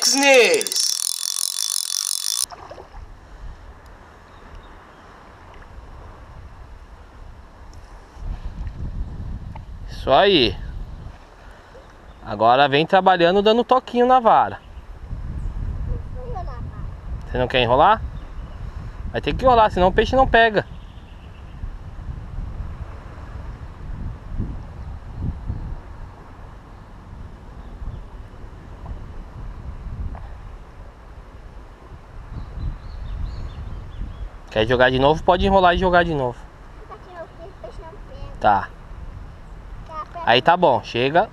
flex neles. Isso aí. Agora vem trabalhando dando toquinho na vara. Você não quer enrolar? Vai ter que enrolar, senão o peixe não pega. Quer jogar de novo? Pode enrolar e jogar de novo. Tá. Aí tá bom, chega,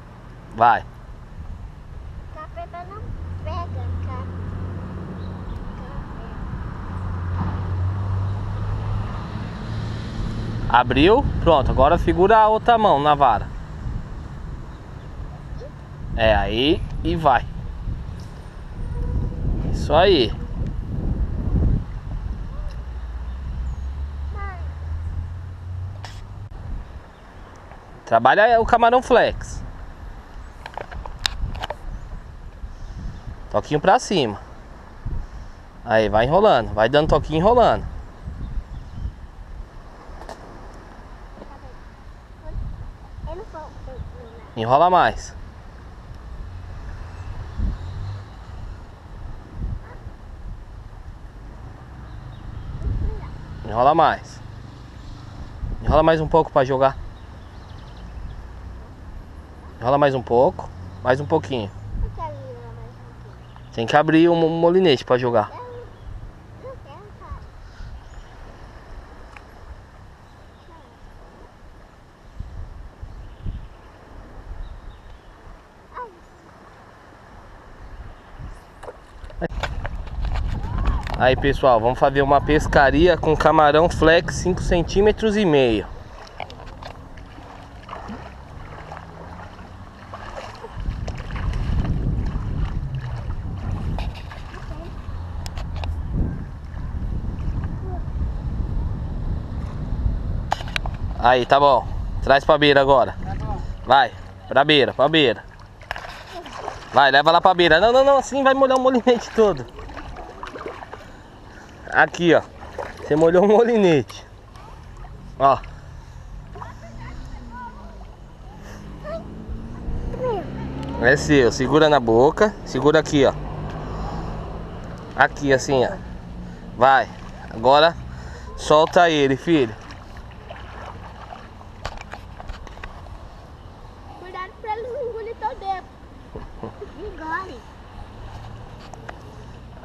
vai. Abriu, pronto. Agora segura a outra mão na vara. É, aí e vai. Isso aí. Trabalha o camarão flex. Toquinho pra cima. Aí, vai enrolando. Vai dando toquinho enrolando. Enrola mais. Enrola mais. Enrola mais um pouco pra jogar. Enrola mais um pouco. Mais um pouquinho. Um. Tem que abrir mo- molinete pra jogar. Aí pessoal, vamos fazer uma pescaria com camarão flex 5 centímetros e meio. Aí, tá bom. Traz pra beira agora. Vai, pra beira, pra beira. Vai, leva lá pra beira. Não, não, não, assim vai molhar o molinete todo. Aqui, ó. Você molhou o molinete. Ó. É seu. Segura na boca. Segura aqui, ó. Aqui, assim, ó. Vai. Agora, solta ele, filho.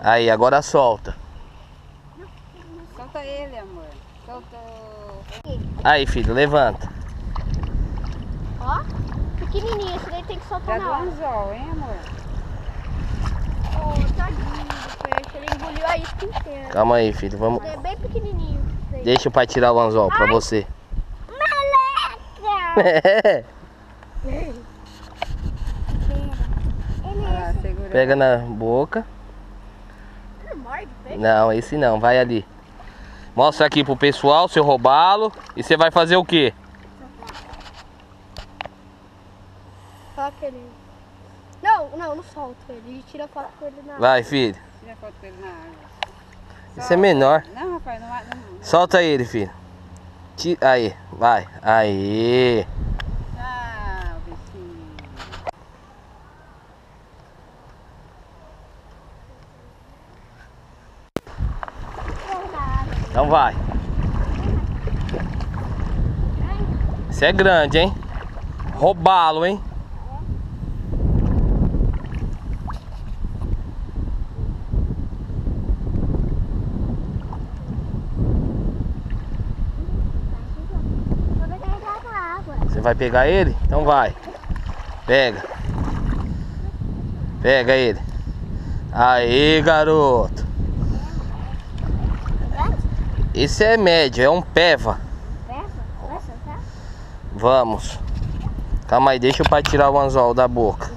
Aí, agora solta. Solta ele, amor. Solta. Aí, filho, levanta. Ó, pequenininho. Esse daí tem que soltar Já na hora. anzol, hein, amor? Ô, tadinho do peixe. Ele engoliu a isca inteira. Calma aí, filho. Vamos. Ele é bem pequenininho. Deixa o pai tirar o anzol pra você. Meleca! Lá, segura. Pega na boca. Peixe. Não, esse não, vai ali. Mostra aqui pro pessoal seu robalo. E você vai fazer o quê? Só que ele... Não, não, não solta ele. A gente tira foto com ele na Vai, filho. Tira foto com ele na água. Esse é menor. Não, rapaz, não, não. Solta ele, filho. Ti- Aí, vai. Aí. Ah, o bichinho. água. Então vai. Esse é grande, hein? Robalo, hein? Você vai pegar ele? Então vai. Pega. Pega ele. Aí, garoto. Esse é médio, é um peva. Vai soltar? Vamos. Calma aí, deixa o pai tirar o anzol da boca.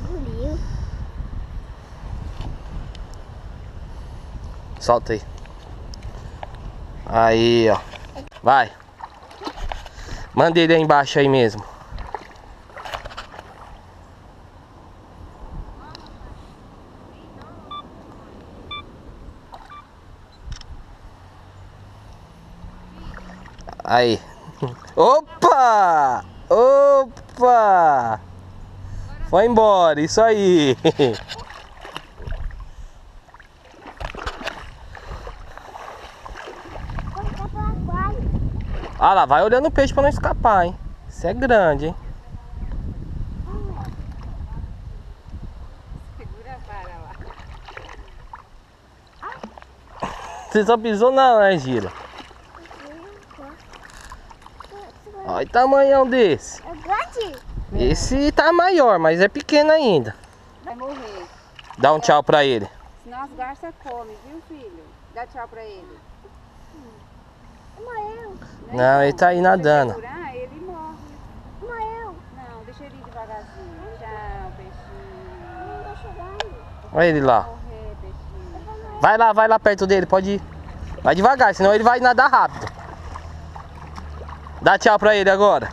Solta aí. Aí, ó. Vai. Manda ele aí embaixo aí mesmo. Aí. Opa! Opa! Foi embora, isso aí. Ah lá, vai olhando o peixe pra não escapar, hein? Isso é grande, hein? Segura para lá. Você só pisou na argila. Olha o tamanhão desse. É grande? Esse tá maior, mas é pequeno ainda. Vai morrer. Dá um tchau pra ele. Senão as garças comem, viu, filho? Dá tchau pra ele. Uma eu. Não, ele tá aí Se nadando. segurar, ele morre. Uma eu. Não, deixa ele ir devagarzinho. Tchau, peixinho. Não tá chegando. Olha ele lá. Vai lá, vai lá perto dele, pode ir. Vai devagar, senão ele vai nadar rápido. Dá tchau pra ele agora.